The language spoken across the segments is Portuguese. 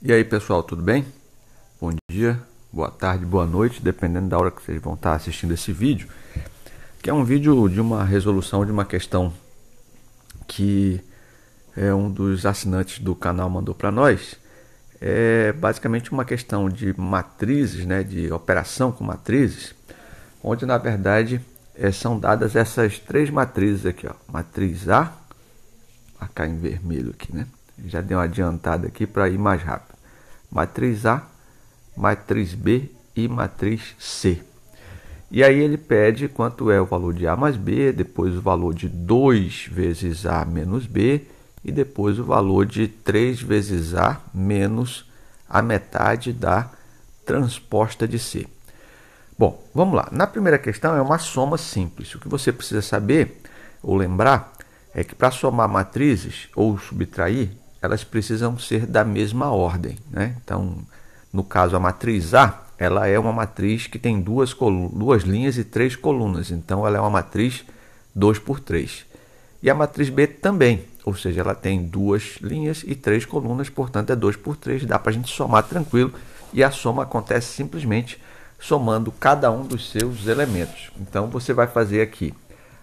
E aí pessoal, tudo bem? Bom dia, boa tarde, boa noite, dependendo da hora que vocês vão estar assistindo esse vídeo. Que é um vídeo de uma resolução de uma questão que é um dos assinantes do canal mandou para nós. É basicamente uma questão de matrizes, né, de operação com matrizes, onde na verdade é, são dadas essas três matrizes aqui, ó, matriz A, a cá em vermelho aqui, né? Já dei uma adiantada aqui para ir mais rápido. Matriz A, matriz B e matriz C. E aí ele pede quanto é o valor de A mais B, depois o valor de 2 vezes A menos B e depois o valor de 3 vezes A menos a metade da transposta de C. Bom, vamos lá. Na primeira questão é uma soma simples. O que você precisa saber ou lembrar é que para somar matrizes ou subtrair, elas precisam ser da mesma ordem. Né? Então, no caso, a matriz A, ela é uma matriz que tem duas, duas linhas e três colunas. Então, ela é uma matriz 2 por 3. E a matriz B também, ou seja, ela tem duas linhas e três colunas, portanto é 2 por 3, dá para a gente somar tranquilo. E a soma acontece simplesmente somando cada um dos seus elementos. Então, você vai fazer aqui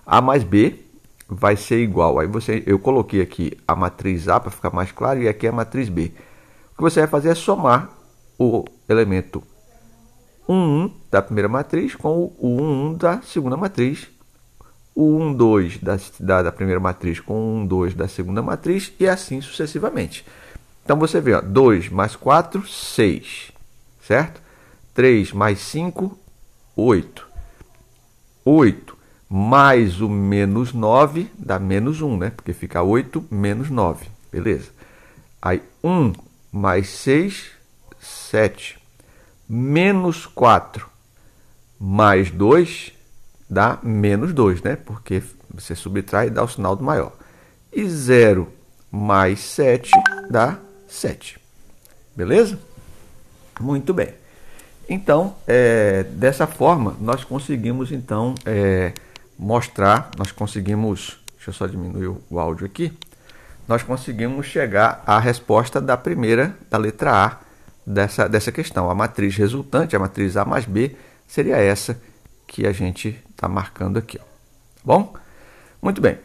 A mais B, vai ser igual. Aí você, eu coloquei aqui a matriz A para ficar mais claro e aqui a matriz B. O que você vai fazer é somar o elemento 1, 1 da primeira matriz com o 1, 1 da segunda matriz, o 1, 2 da, da, da primeira matriz com o 1, 2 da segunda matriz e assim sucessivamente. Então você vê, ó, 2 mais 4, 6, certo? 3 mais 5, 8. 8 mais o menos 9 dá menos 1, né? Porque fica 8 menos 9, beleza? Aí 1 mais 6, 7. Menos 4 mais 2 dá menos 2, né? Porque você subtrai e dá o sinal do maior. E 0 mais 7 dá 7. Beleza? Muito bem. Então, é, dessa forma, nós conseguimos, então, é, mostrar, nós conseguimos, deixa eu só diminuir o áudio aqui, nós conseguimos chegar à resposta da primeira, da letra A dessa, dessa questão. A matriz resultante, a matriz A mais B, seria essa que a gente está marcando aqui. Ó. Tá bom? Muito bem.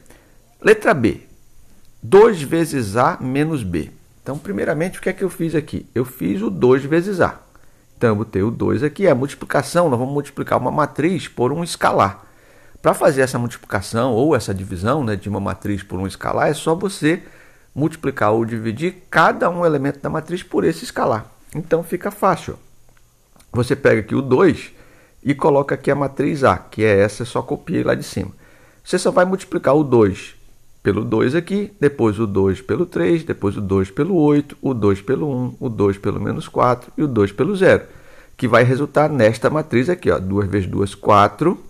Letra B. 2 vezes A menos B. Então, primeiramente, o que é que eu fiz aqui? Eu fiz o 2 vezes A. Então, eu botei o 2 aqui. A multiplicação, nós vamos multiplicar uma matriz por um escalar. Para fazer essa multiplicação ou essa divisão né, de uma matriz por um escalar, é só você multiplicar ou dividir cada um elemento da matriz por esse escalar. Então fica fácil. Você pega aqui o 2 e coloca aqui a matriz A, que é essa, só copia lá de cima. Você só vai multiplicar o 2 pelo 2 aqui, depois o 2 pelo 3, depois o 2 pelo 8, o 2 pelo 1, o 2 pelo menos 4 e o 2 pelo 0, que vai resultar nesta matriz aqui, ó, 2 vezes 2, 4,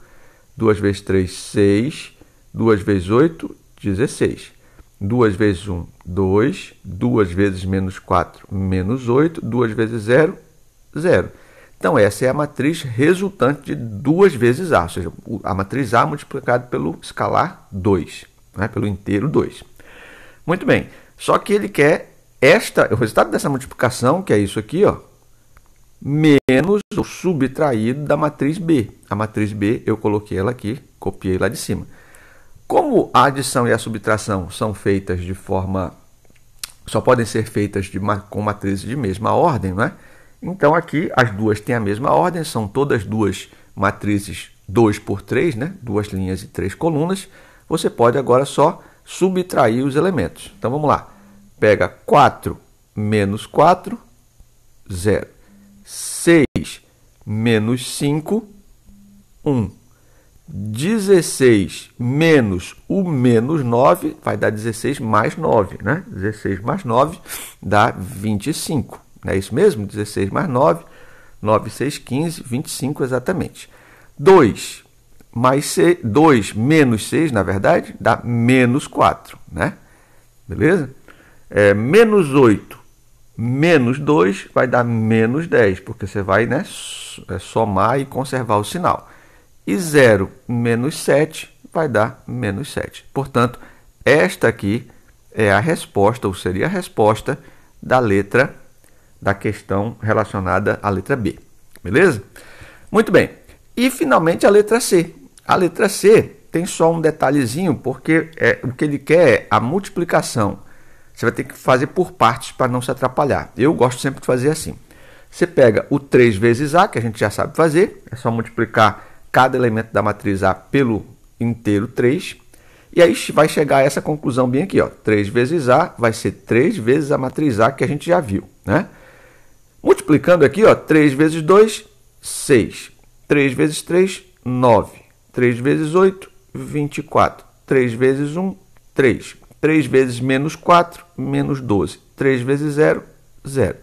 2 vezes 3, 6. 2 vezes 8, 16. 2 vezes 1, 2. 2 vezes menos 4, menos 8. 2 vezes 0, 0. Então, essa é a matriz resultante de 2 vezes A, ou seja, a matriz A multiplicado pelo escalar 2, né, pelo inteiro 2. Muito bem, só que ele quer esta, o resultado dessa multiplicação, que é isso aqui, ó, menos o subtraído da matriz B. A matriz B eu coloquei ela aqui, copiei lá de cima. Como a adição e a subtração são feitas de forma só podem ser feitas de, com matrizes de mesma ordem, não é? Então aqui as duas têm a mesma ordem, são todas duas matrizes 2 por 3, né? duas linhas e três colunas. Você pode agora só subtrair os elementos. Então vamos lá. Pega 4 menos 4, 0. 6 menos 5, 1. 16 menos o menos 9 vai dar 16 mais 9, né? 16 mais 9 dá 25. Não é isso mesmo? 16 mais 9, 9, 6, 15, 25 exatamente. 2 mais 6, 2 menos 6, na verdade, dá menos 4, né? Beleza? É, menos 8 menos 2 vai dar menos 10, porque você vai né, é, somar e conservar o sinal. E 0 menos 7 vai dar menos 7. Portanto, esta aqui é a resposta, ou seria a resposta da letra da questão relacionada à letra B. Beleza? Muito bem. E finalmente a letra C. A letra C tem só um detalhezinho, porque é, o que ele quer é a multiplicação. Você vai ter que fazer por partes para não se atrapalhar. Eu gosto sempre de fazer assim. Você pega o 3 vezes A, que a gente já sabe fazer, é só multiplicar cada elemento da matriz A pelo inteiro 3. E aí vai chegar a essa conclusão bem aqui, ó. 3 vezes A vai ser 3 vezes a matriz A que a gente já viu, né? Multiplicando aqui, ó, 3 vezes 2, 6. 3 vezes 3, 9. 3 vezes 8, 24. 3 vezes 1, 3. 3 vezes menos 4, menos 12. 3 vezes 0, 0.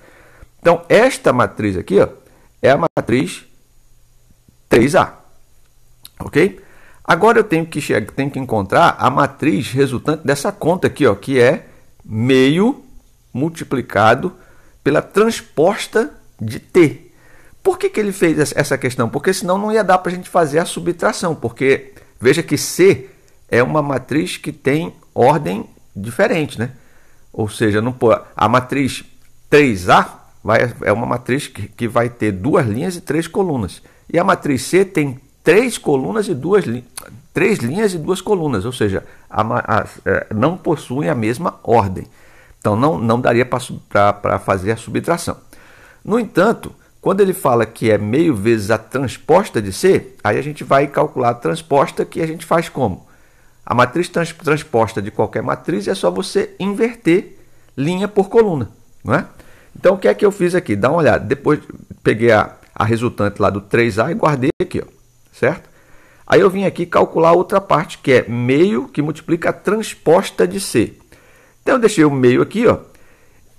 Então, esta matriz aqui ó, é a matriz 3A. Ok? Agora eu tenho que, chegar, tenho que encontrar a matriz resultante dessa conta aqui, ó, que é meio multiplicado pela transposta de T. Por que, que ele fez essa questão? Porque senão não ia dar para a gente fazer a subtração, porque veja que C é uma matriz que tem ordem diferente, né? Ou seja, não a matriz 3A vai, é uma matriz que, que vai ter duas linhas e três colunas. E a matriz C tem três colunas e duas três linhas e duas colunas, ou seja, a, a, a, é, não possuem a mesma ordem. Então não, não daria para fazer a subtração. No entanto, quando ele fala que é meio vezes a transposta de C, aí a gente vai calcular a transposta que a gente faz como? A matriz trans, transposta de qualquer matriz é só você inverter linha por coluna, não é? Então o que é que eu fiz aqui? Dá uma olhada. Depois peguei a, a resultante lá do 3A e guardei aqui, ó certo? Aí eu vim aqui calcular outra parte, que é meio que multiplica a transposta de C. Então eu deixei o meio aqui, ó,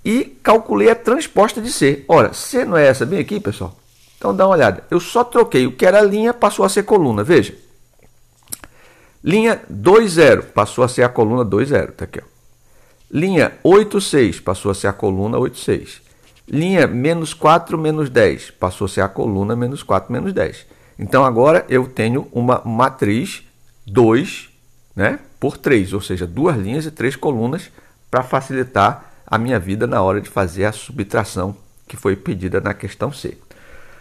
e calculei a transposta de C. Ora, C não é essa bem aqui, pessoal? Então dá uma olhada. Eu só troquei o que era linha, passou a ser coluna, veja. Linha 20 passou a ser a coluna 20, tá aqui, ó. Linha 86 passou a ser a coluna 86. Linha menos 4 menos 10 passou a ser a coluna menos 4 menos 10. Então agora eu tenho uma matriz 2 né, por 3, ou seja, duas linhas e três colunas para facilitar a minha vida na hora de fazer a subtração que foi pedida na questão C.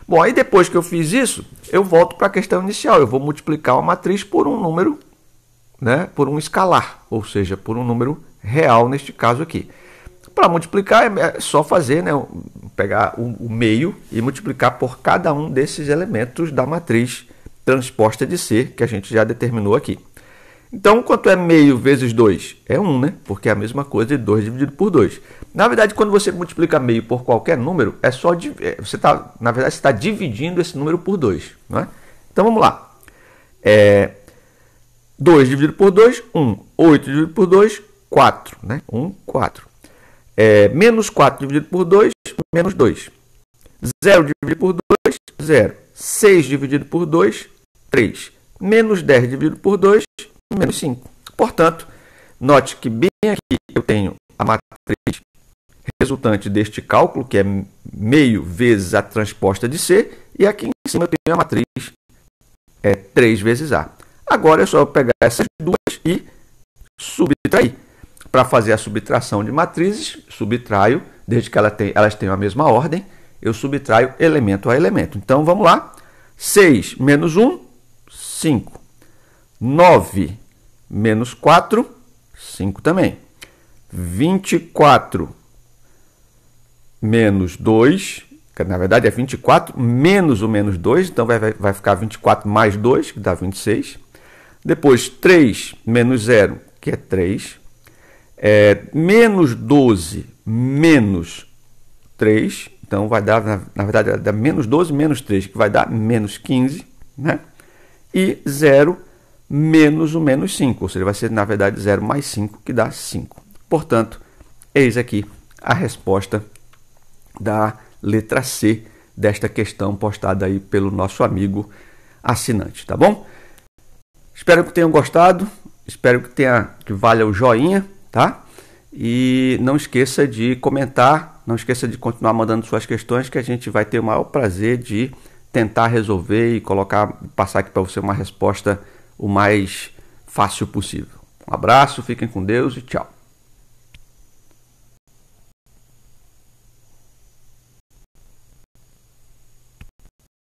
Bom, aí depois que eu fiz isso, eu volto para a questão inicial. Eu vou multiplicar uma matriz por um número, né, por um escalar, ou seja, por um número real neste caso aqui. Para multiplicar é só fazer, né, pegar o, meio e multiplicar por cada um desses elementos da matriz transposta de C, que a gente já determinou aqui. Então, quanto é meio vezes 2? É 1, né? Porque é a mesma coisa de 2 dividido por 2. Na verdade, quando você multiplica meio por qualquer número, é só é, você tá, na verdade, está dividindo esse número por 2. Não é? Então, vamos lá. É, 2 dividido por 2, 1. 8 dividido por 2, 4. Né? 1, 4. É, menos 4 dividido por 2, menos 2. 0 dividido por 2, 0. 6 dividido por 2, 3. Menos 10 dividido por 2, menos 5. Portanto, note que bem aqui eu tenho a matriz resultante deste cálculo, que é meio vezes a transposta de C, e aqui em cima eu tenho a matriz é 3 vezes A. Agora é só pegar essas duas e subtrair. Para fazer a subtração de matrizes, subtraio desde que ela tem, elas tenham a mesma ordem, eu subtraio elemento a elemento. Então vamos lá. 6 menos 1, 5. 9 menos 4, 5 também. 24 menos 2, que na verdade é 24 menos o menos 2, então vai, vai ficar 24 mais 2, que dá 26. Depois 3 menos 0, que é 3. É, menos 12 menos 3, então vai dar, na, na verdade, vai dar menos 12 menos 3, que vai dar menos 15, né? E 0 menos o menos 5, ou seja, vai ser, na verdade, 0 mais 5, que dá 5. Portanto, eis aqui a resposta da letra C desta questão postada aí pelo nosso amigo assinante, tá bom? Espero que tenham gostado, espero que tenha que valha o joinha, tá? E não esqueça de comentar, não esqueça de continuar mandando suas questões, que a gente vai ter o maior prazer de tentar resolver e colocar, passar aqui para você uma resposta o mais fácil possível. Um abraço, fiquem com Deus e tchau.